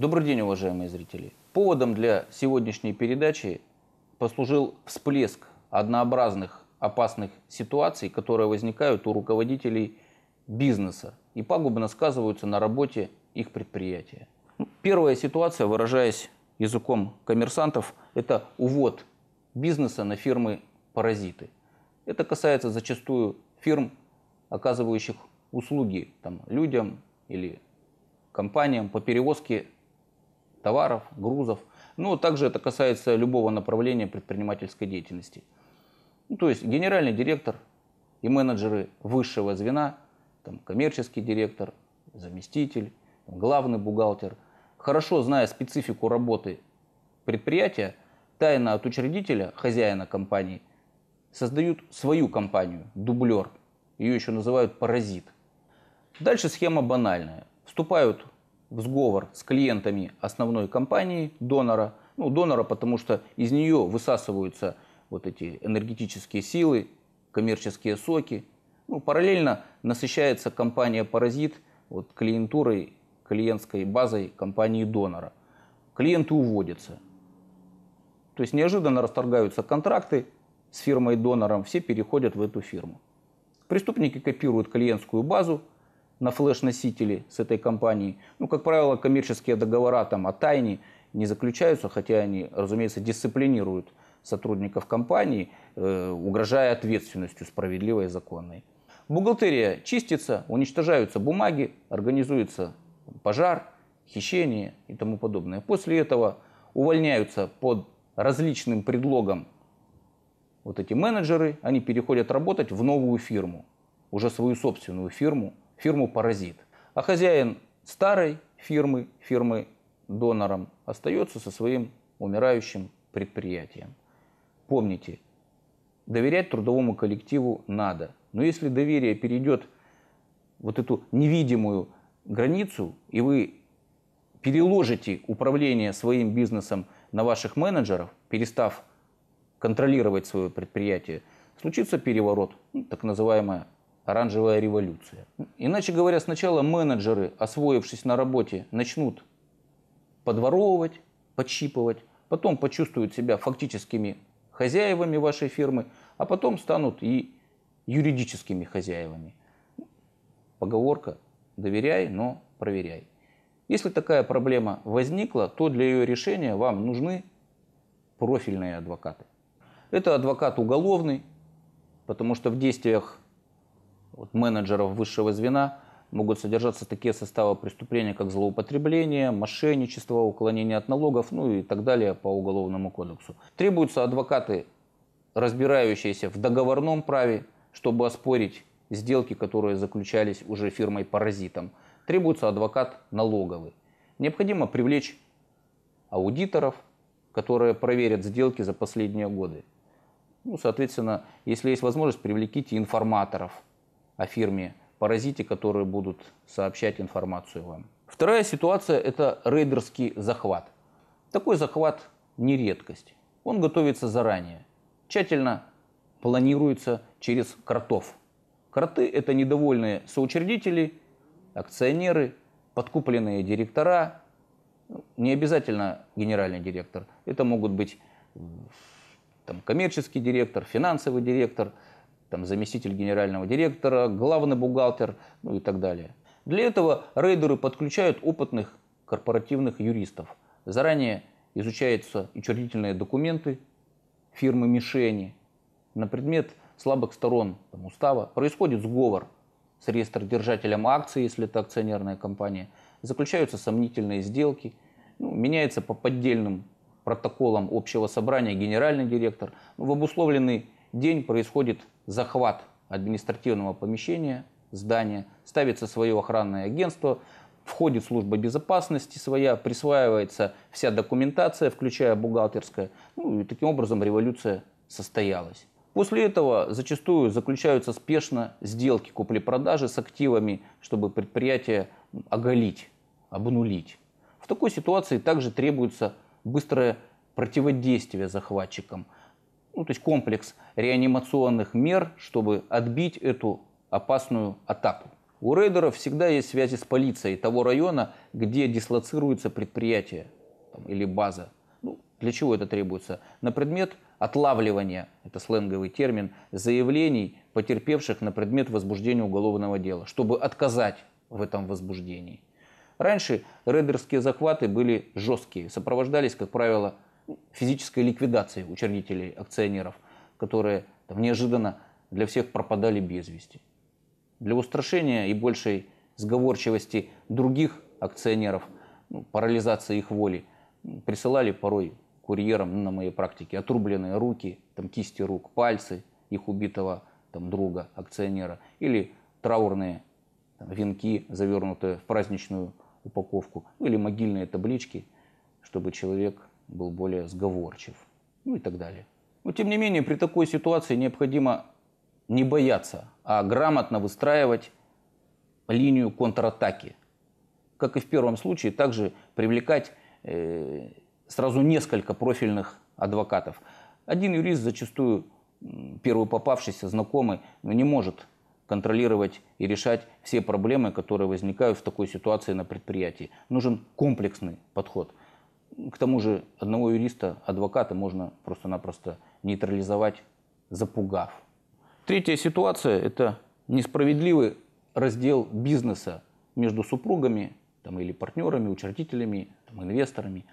Добрый день, уважаемые зрители. Поводом для сегодняшней передачи послужил всплеск однообразных опасных ситуаций, которые возникают у руководителей бизнеса и пагубно сказываются на работе их предприятия. Первая ситуация, выражаясь языком коммерсантов, это увод бизнеса на фирмы-паразиты. Это касается зачастую фирм, оказывающих услуги там, людям или компаниям по перевозке товаров, грузов. Ну, также это касается любого направления предпринимательской деятельности. Ну, то есть генеральный директор и менеджеры высшего звена, там, коммерческий директор, заместитель, главный бухгалтер, хорошо зная специфику работы предприятия, тайно от учредителя, хозяина компании, создают свою компанию, дублер. Ее еще называют паразит. Дальше схема банальная. Вступают сговор с клиентами основной компании, донора. Ну, донора, потому что из нее высасываются вот эти энергетические силы, коммерческие соки. Ну, параллельно насыщается компания-паразит вот, клиентурой, клиентской базой компании донора. Клиенты уводятся. То есть неожиданно расторгаются контракты с фирмой-донором, все переходят в эту фирму. Преступники копируют клиентскую базу, на флеш-носители с этой компанией. Ну, как правило, коммерческие договора там о тайне не заключаются, хотя они, разумеется, дисциплинируют сотрудников компании, э, угрожая ответственностью справедливой и законной. Бухгалтерия чистится, уничтожаются бумаги, организуется пожар, хищение и тому подобное. После этого увольняются под различным предлогом вот эти менеджеры, они переходят работать в новую фирму, уже свою собственную фирму, фирму-паразит. А хозяин старой фирмы, фирмы донором, остается со своим умирающим предприятием. Помните, доверять трудовому коллективу надо. Но если доверие перейдет вот эту невидимую границу, и вы переложите управление своим бизнесом на ваших менеджеров, перестав контролировать свое предприятие, случится переворот, ну, так называемая оранжевая революция. Иначе говоря, сначала менеджеры, освоившись на работе, начнут подворовывать, подщипывать, потом почувствуют себя фактическими хозяевами вашей фирмы, а потом станут и юридическими хозяевами. Поговорка «доверяй, но проверяй». Если такая проблема возникла, то для ее решения вам нужны профильные адвокаты. Это адвокат уголовный, потому что в действиях вот, менеджеров высшего звена могут содержаться такие составы преступления, как злоупотребление, мошенничество, уклонение от налогов, ну и так далее по Уголовному кодексу. Требуются адвокаты, разбирающиеся в договорном праве, чтобы оспорить сделки, которые заключались уже фирмой-паразитом. Требуется адвокат налоговый. Необходимо привлечь аудиторов, которые проверят сделки за последние годы. Ну, соответственно, если есть возможность, привлеките информаторов – о фирме паразите, которые будут сообщать информацию вам. Вторая ситуация – это рейдерский захват. Такой захват не редкость. Он готовится заранее. Тщательно планируется через кротов. Кроты – это недовольные соучредители, акционеры, подкупленные директора, ну, не обязательно генеральный директор. Это могут быть там, коммерческий директор, финансовый директор – там, заместитель генерального директора, главный бухгалтер, ну и так далее. Для этого рейдеры подключают опытных корпоративных юристов. Заранее изучаются учредительные документы фирмы мишени на предмет слабых сторон там, устава. Происходит сговор с реестродержателем акций, если это акционерная компания. Заключаются сомнительные сделки. Ну, меняется по поддельным протоколам общего собрания генеральный директор. Ну, в обусловленный день происходит захват административного помещения, здания, ставится свое охранное агентство, входит служба безопасности своя, присваивается вся документация, включая бухгалтерская. Ну, и таким образом революция состоялась. После этого зачастую заключаются спешно сделки купли-продажи с активами, чтобы предприятие оголить, обнулить. В такой ситуации также требуется быстрое противодействие захватчикам – ну, то есть комплекс реанимационных мер, чтобы отбить эту опасную атаку. У рейдеров всегда есть связи с полицией того района, где дислоцируется предприятие там, или база. Ну, для чего это требуется? На предмет отлавливания, это сленговый термин, заявлений потерпевших на предмет возбуждения уголовного дела, чтобы отказать в этом возбуждении. Раньше рейдерские захваты были жесткие, сопровождались, как правило, физической ликвидацией учредителей, акционеров, которые там, неожиданно для всех пропадали без вести. Для устрашения и большей сговорчивости других акционеров, ну, парализации их воли, присылали порой курьерам на моей практике отрубленные руки, там, кисти рук, пальцы их убитого там, друга, акционера, или траурные там, венки, завернутые в праздничную упаковку, ну или могильные таблички, чтобы человек был более сговорчив, ну и так далее. Но тем не менее, при такой ситуации необходимо не бояться, а грамотно выстраивать линию контратаки. Как и в первом случае, также привлекать э, сразу несколько профильных адвокатов. Один юрист зачастую первый попавшийся, знакомый, но не может контролировать и решать все проблемы, которые возникают в такой ситуации на предприятии. Нужен комплексный подход. К тому же одного юриста, адвоката можно просто-напросто нейтрализовать, запугав. Третья ситуация – это несправедливый раздел бизнеса между супругами там, или партнерами, учредителями, там, инвесторами.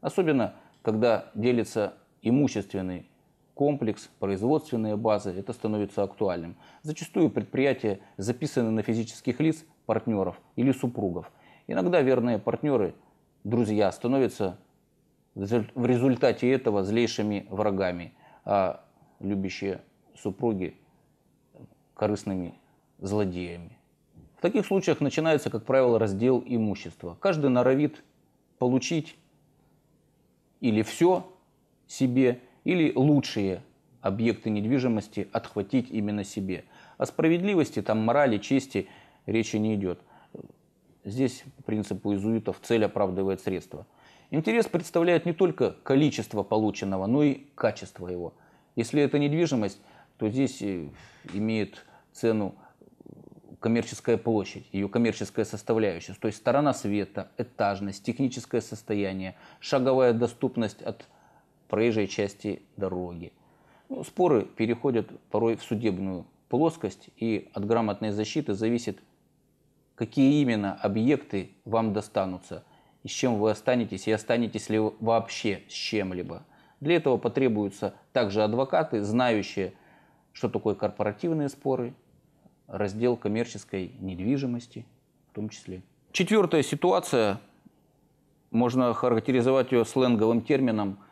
Особенно, когда делится имущественный комплекс, производственные базы, это становится актуальным. Зачастую предприятия записаны на физических лиц, партнеров или супругов. Иногда верные партнеры, друзья, становятся в результате этого злейшими врагами, а любящие супруги корыстными злодеями. В таких случаях начинается, как правило, раздел имущества. Каждый норовит получить или все себе, или лучшие объекты недвижимости отхватить именно себе. О справедливости, там, морали, чести речи не идет. Здесь по принципу изуитов цель оправдывает средства. Интерес представляет не только количество полученного, но и качество его. Если это недвижимость, то здесь э, имеет цену коммерческая площадь, ее коммерческая составляющая, то есть сторона света, этажность, техническое состояние, шаговая доступность от проезжей части дороги. Ну, споры переходят порой в судебную плоскость, и от грамотной защиты зависит, какие именно объекты вам достанутся, и с чем вы останетесь, и останетесь ли вообще с чем-либо. Для этого потребуются также адвокаты, знающие, что такое корпоративные споры, раздел коммерческой недвижимости в том числе. Четвертая ситуация, можно характеризовать ее сленговым термином –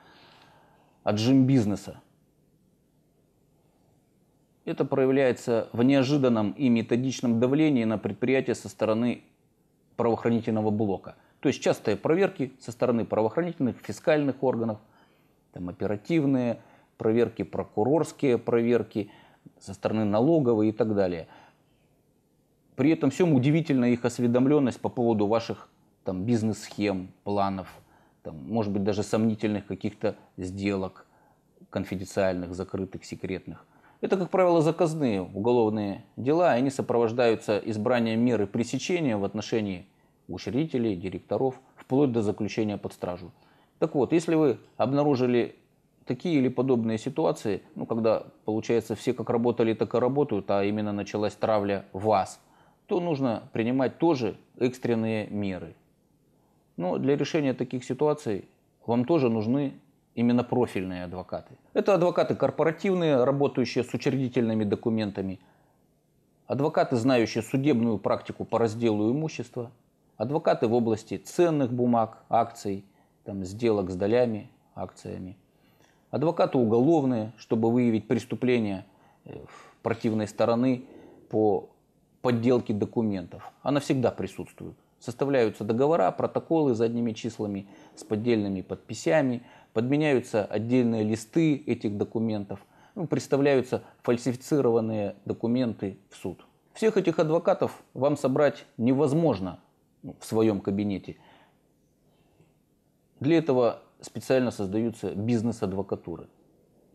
отжим бизнеса. Это проявляется в неожиданном и методичном давлении на предприятие со стороны правоохранительного блока. То есть частые проверки со стороны правоохранительных, фискальных органов, там оперативные проверки, прокурорские проверки со стороны налоговой и так далее. При этом всем удивительна их осведомленность по поводу ваших там, бизнес-схем, планов – там, может быть, даже сомнительных каких-то сделок, конфиденциальных, закрытых, секретных. Это, как правило, заказные уголовные дела, и они сопровождаются избранием меры пресечения в отношении учредителей, директоров, вплоть до заключения под стражу. Так вот, если вы обнаружили такие или подобные ситуации, ну, когда, получается, все как работали, так и работают, а именно началась травля вас, то нужно принимать тоже экстренные меры – но для решения таких ситуаций вам тоже нужны именно профильные адвокаты. Это адвокаты корпоративные, работающие с учредительными документами, адвокаты, знающие судебную практику по разделу имущества, адвокаты в области ценных бумаг, акций, там, сделок с долями, акциями, адвокаты уголовные, чтобы выявить преступление э, противной стороны по подделке документов. Она всегда присутствует. Составляются договора, протоколы задними числами с поддельными подписями, подменяются отдельные листы этих документов, ну, представляются фальсифицированные документы в суд. Всех этих адвокатов вам собрать невозможно в своем кабинете. Для этого специально создаются бизнес-адвокатуры.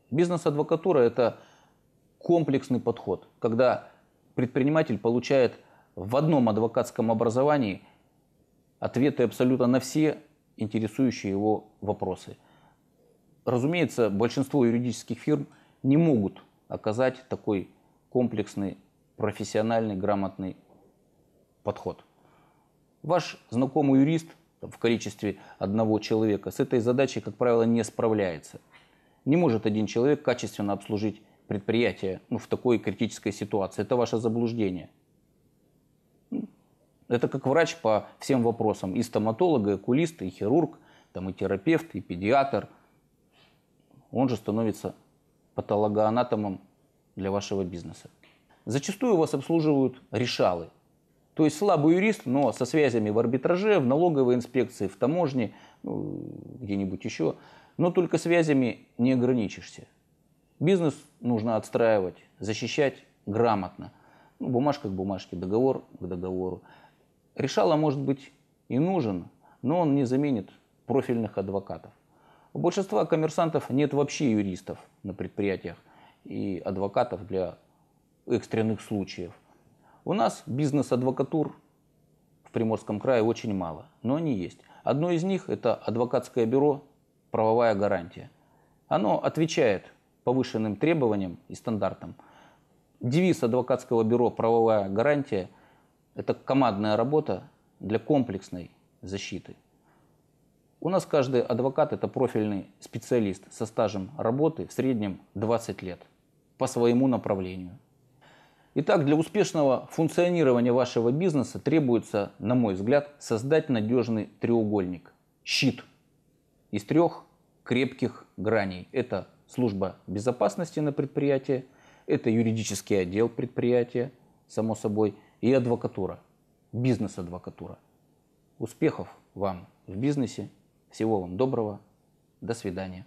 Бизнес-адвокатура – это комплексный подход, когда предприниматель получает в одном адвокатском образовании ответы абсолютно на все интересующие его вопросы. Разумеется, большинство юридических фирм не могут оказать такой комплексный, профессиональный, грамотный подход. Ваш знакомый юрист в количестве одного человека с этой задачей, как правило, не справляется. Не может один человек качественно обслужить предприятие ну, в такой критической ситуации. Это ваше заблуждение. Это как врач по всем вопросам. И стоматолог, и окулист, и хирург, там, и терапевт, и педиатр. Он же становится патологоанатомом для вашего бизнеса. Зачастую вас обслуживают решалы. То есть слабый юрист, но со связями в арбитраже, в налоговой инспекции, в таможне, ну, где-нибудь еще. Но только связями не ограничишься. Бизнес нужно отстраивать, защищать грамотно. Ну, бумажка к бумажке, договор к договору. Решало может быть и нужен, но он не заменит профильных адвокатов. У большинства коммерсантов нет вообще юристов на предприятиях и адвокатов для экстренных случаев. У нас бизнес-адвокатур в Приморском крае очень мало, но они есть. Одно из них – это адвокатское бюро «Правовая гарантия». Оно отвечает повышенным требованиям и стандартам. Девиз адвокатского бюро «Правовая гарантия» – это командная работа для комплексной защиты. У нас каждый адвокат – это профильный специалист со стажем работы в среднем 20 лет по своему направлению. Итак, для успешного функционирования вашего бизнеса требуется, на мой взгляд, создать надежный треугольник. Щит из трех крепких граней. Это служба безопасности на предприятии, это юридический отдел предприятия, само собой, и адвокатура, бизнес-адвокатура. Успехов вам в бизнесе! Всего вам доброго. До свидания.